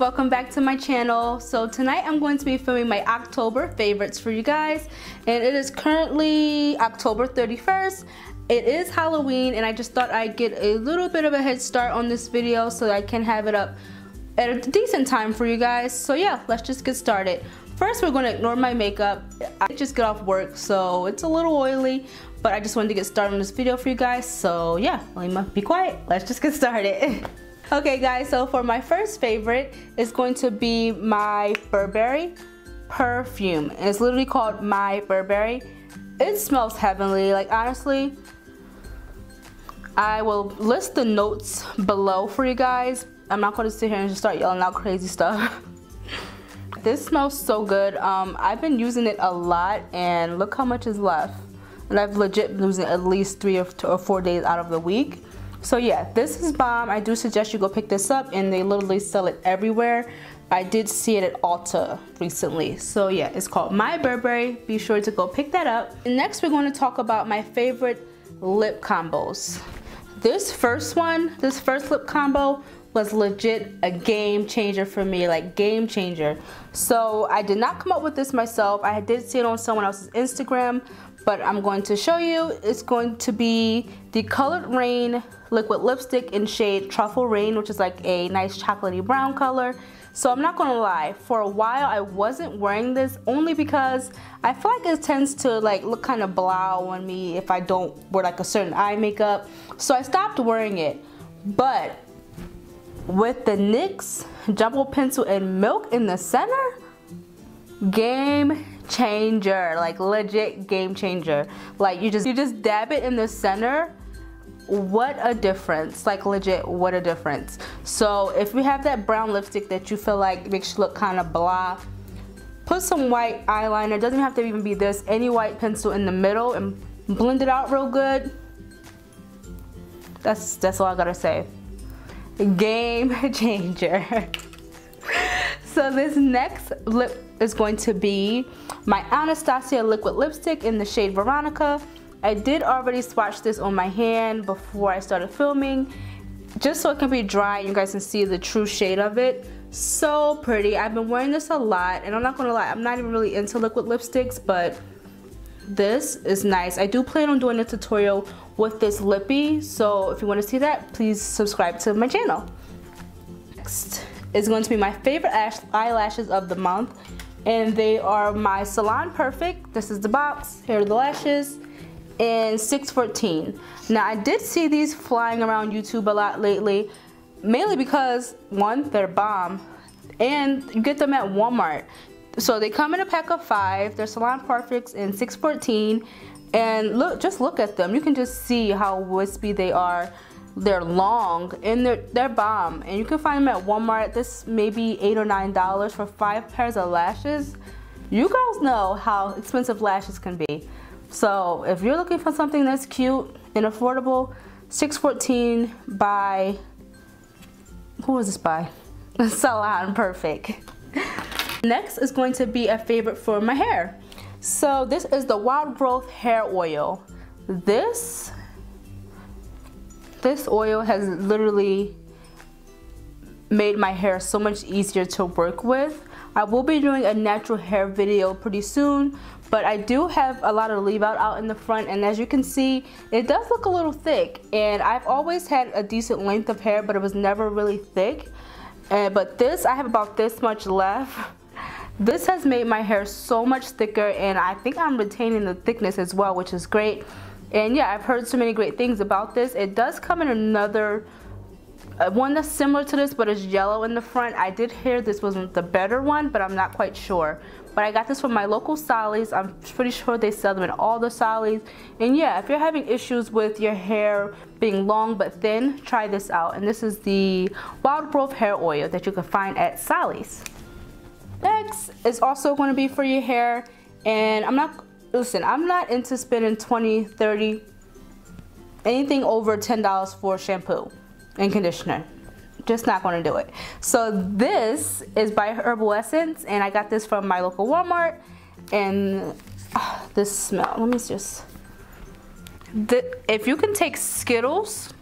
welcome back to my channel. So tonight I'm going to be filming my October favorites for you guys and it is currently October 31st. It is Halloween and I just thought I'd get a little bit of a head start on this video so I can have it up at a decent time for you guys. So yeah, let's just get started. First we're going to ignore my makeup. I just got off work so it's a little oily but I just wanted to get started on this video for you guys. So yeah, me be quiet. Let's just get started. Okay guys, so for my first favorite, it's going to be my Burberry perfume. It's literally called My Burberry. It smells heavenly, like honestly, I will list the notes below for you guys. I'm not gonna sit here and just start yelling out crazy stuff. this smells so good. Um, I've been using it a lot and look how much is left. And I've legit been using at least three or four days out of the week. So yeah, this is bomb. I do suggest you go pick this up and they literally sell it everywhere. I did see it at Ulta recently. So yeah, it's called My Burberry. Be sure to go pick that up. And next we're going to talk about my favorite lip combos. This first one, this first lip combo was legit a game changer for me, like game changer. So I did not come up with this myself. I did see it on someone else's Instagram, but I'm going to show you. It's going to be the Coloured Raine liquid lipstick in shade Truffle Rain, which is like a nice chocolatey brown color. So I'm not gonna lie, for a while I wasn't wearing this only because I feel like it tends to like look kind of blah on me if I don't wear like a certain eye makeup. So I stopped wearing it. But with the NYX Jumbo Pencil and Milk in the center, game changer, like legit game changer. Like you just you just dab it in the center. What a difference. Like legit what a difference. So if you have that brown lipstick that you feel like makes you look kind of blah put some white eyeliner. Doesn't have to even be this. Any white pencil in the middle and blend it out real good. That's that's all I gotta say. Game changer so this next lip is going to be my Anastasia liquid lipstick in the shade Veronica I did already swatch this on my hand before I started filming just so it can be dry and you guys can see the true shade of it. So pretty. I've been wearing this a lot and I'm not gonna lie, I'm not even really into liquid lipsticks, but this is nice. I do plan on doing a tutorial with this lippy, so if you wanna see that, please subscribe to my channel. Next is going to be my favorite eyelashes of the month, and they are my Salon Perfect. This is the box, here are the lashes and 614. Now I did see these flying around YouTube a lot lately, mainly because one, they're bomb, and you get them at Walmart. So they come in a pack of five, they're Salon Perfects in 614, and look, just look at them. You can just see how wispy they are. They're long and they're they're bomb, and you can find them at Walmart. This may be eight or nine dollars for five pairs of lashes. You girls know how expensive lashes can be. So if you're looking for something that's cute and affordable, 614 by, who was this by? Salon Perfect. Next is going to be a favorite for my hair. So this is the Wild Growth Hair Oil. This, this oil has literally made my hair so much easier to work with. I will be doing a natural hair video pretty soon, but I do have a lot of leave out out in the front and as you can see, it does look a little thick and I've always had a decent length of hair but it was never really thick. Uh, but this, I have about this much left. This has made my hair so much thicker and I think I'm retaining the thickness as well, which is great. And yeah, I've heard so many great things about this. It does come in another uh, one that's similar to this but it's yellow in the front. I did hear this wasn't the better one, but I'm not quite sure. But I got this from my local Sally's. I'm pretty sure they sell them in all the Sally's. And yeah, if you're having issues with your hair being long but thin, try this out. And this is the Wild Growth Hair Oil that you can find at Sally's. Next is also going to be for your hair. And I'm not, listen, I'm not into spending 20, 30, anything over $10 for shampoo and conditioner. Just not gonna do it. So this is by Herbal Essence and I got this from my local Walmart and uh, this smell, let me just, the, if you can take Skittles,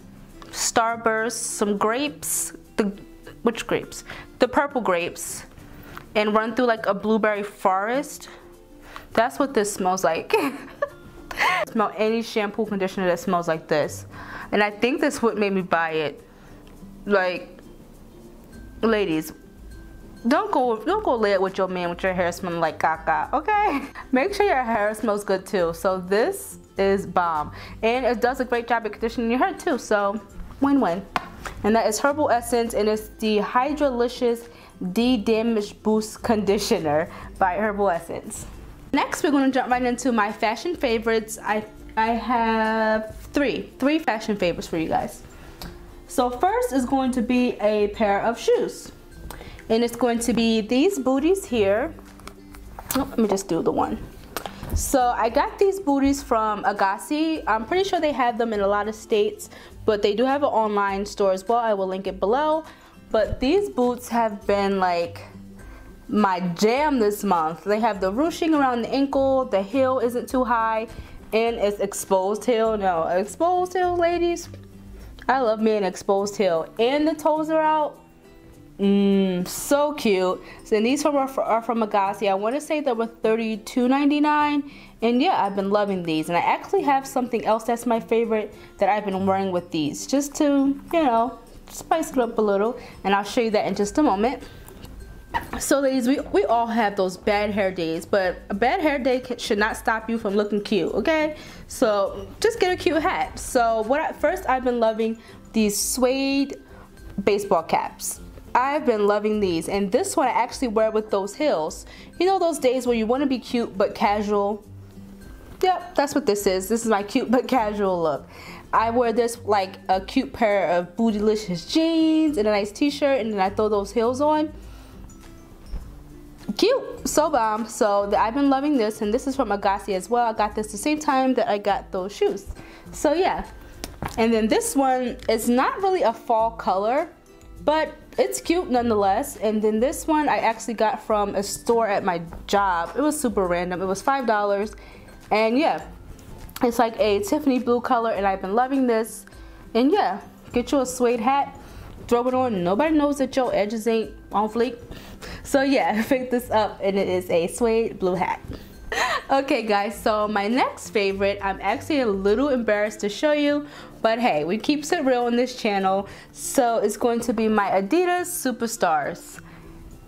Starburst, some grapes, the which grapes? the purple grapes and run through like a blueberry forest. That's what this smells like. smell any shampoo conditioner that smells like this. And I think this what made me buy it. Like, ladies, don't go don't go lay it with your man with your hair smelling like caca, okay? Make sure your hair smells good too. So this is bomb. And it does a great job at conditioning your hair too, so win-win. And that is Herbal Essence and it's the Hydra-Licious De-Damage Boost Conditioner by Herbal Essence. Next, we're gonna jump right into my fashion favorites. I, I have three, three fashion favorites for you guys. So first is going to be a pair of shoes. And it's going to be these booties here. Oh, let me just do the one. So I got these booties from Agaci. I'm pretty sure they have them in a lot of states, but they do have an online store as well. I will link it below. But these boots have been like my jam this month. They have the ruching around the ankle, the heel isn't too high, and it's exposed heel. No, exposed heel, ladies. I love me an exposed heel. And the toes are out. Mmm, so cute. So these are, are from Agaci. I want to say they were $32.99. And yeah, I've been loving these. And I actually have something else that's my favorite that I've been wearing with these. Just to, you know, spice it up a little. And I'll show you that in just a moment. So ladies, we, we all have those bad hair days, but a bad hair day should not stop you from looking cute, okay? So just get a cute hat. So what I, first I've been loving these suede baseball caps. I've been loving these and this one I actually wear with those heels. You know those days where you want to be cute but casual? Yep, that's what this is. This is my cute but casual look. I wear this like a cute pair of bootylicious jeans and a nice t-shirt and then I throw those heels on cute so bomb. So i've been loving this and this is from Agaci as well. I got this the same time that i got those shoes. So yeah. And then this one is not really a fall color but it's cute nonetheless. And then this one i actually got from a store at my job. It was super random. It was five dollars. And yeah. It's like a tiffany blue color and i've been loving this. And yeah. Get you a suede hat. Throw it on. Nobody knows that your edges ain't on fleek so yeah, I picked this up and it is a suede blue hat. Okay guys, so my next favorite, I'm actually a little embarrassed to show you, but hey, we keep it real on this channel. So it's going to be my Adidas Superstars.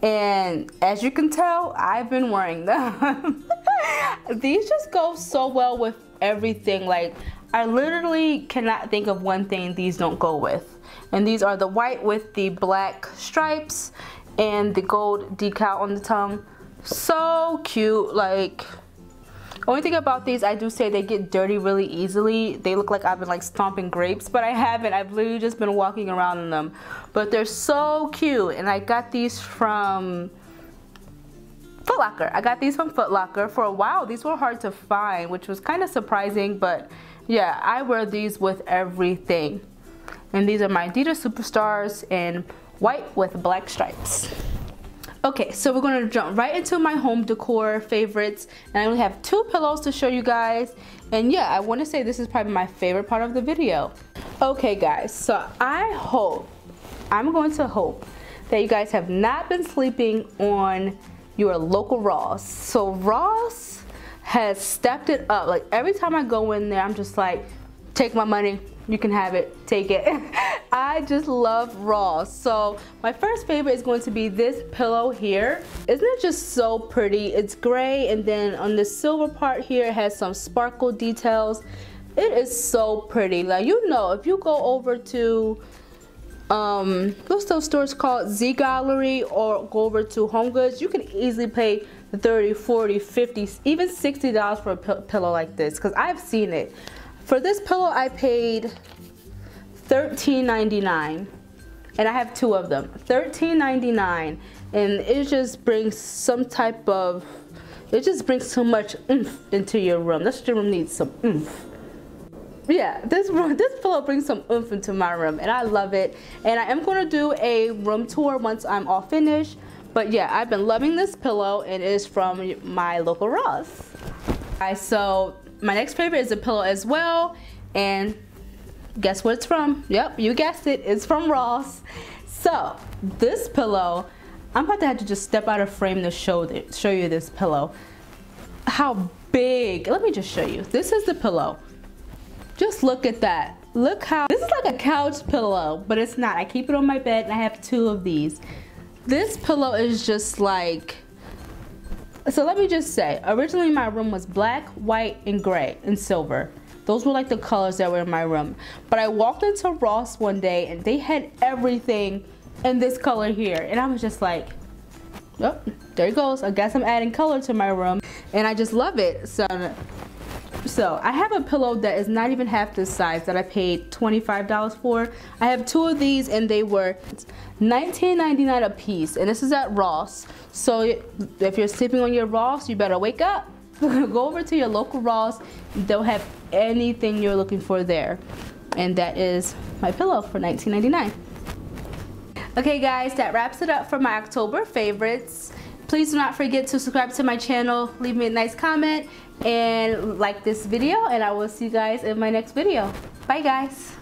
And as you can tell, I've been wearing them. These just go so well with everything. Like, I literally cannot think of one thing these don't go with. And these are the white with the black stripes and the gold decal on the tongue so cute like only thing about these I do say they get dirty really easily they look like I've been like stomping grapes but I haven't I've literally just been walking around in them but they're so cute and I got these from Foot Locker. I got these from Foot Locker. For a while, these were hard to find, which was kind of surprising, but yeah, I wear these with everything. And these are my Adidas Superstars, and white with black stripes. Okay, so we're gonna jump right into my home decor favorites. And I only have two pillows to show you guys. And yeah, I wanna say this is probably my favorite part of the video. Okay guys, so I hope, I'm going to hope that you guys have not been sleeping on your local Ross. So Ross has stepped it up. Like every time I go in there, I'm just like, take my money, you can have it, take it. I just love raw. So my first favorite is going to be this pillow here. Isn't it just so pretty? It's gray and then on the silver part here it has some sparkle details. It is so pretty. Like you know, if you go over to um, what's those stores called? Z Gallery or go over to Home Goods, you can easily pay 30, 40, 50, even $60 for a pillow like this because I've seen it. For this pillow, I paid $13.99 and I have two of them. $13.99 and it just brings some type of, it just brings so much oomph into your room. This room needs some oomph. Yeah, this room, this pillow brings some oomph into my room and I love it. And I am going to do a room tour once I'm all finished. But yeah, I've been loving this pillow. And it is from my local Ross. Alright, so my next favorite is a pillow as well. And guess where it's from? Yep, you guessed it. It's from Ross. So this pillow, I'm about to have to just step out of frame to show, the, show you this pillow. How big, let me just show you. This is the pillow. Just look at that. Look how, this is like a couch pillow, but it's not. I keep it on my bed and I have two of these. This pillow is just like, so let me just say, originally my room was black, white, and gray, and silver. Those were like the colors that were in my room. But I walked into Ross one day and they had everything in this color here. And I was just like, oh, there it goes. I guess I'm adding color to my room. And I just love it. So, so I have a pillow that is not even half this size that I paid $25 for. I have two of these and they were $19.99 a piece. And this is at Ross. So if you're sleeping on your Ross, you better wake up. Go over to your local Ross. They'll have anything you're looking for there. And that is my pillow for $19.99. Okay guys, that wraps it up for my October favorites. Please do not forget to subscribe to my channel, leave me a nice comment, and like this video, and I will see you guys in my next video. Bye guys.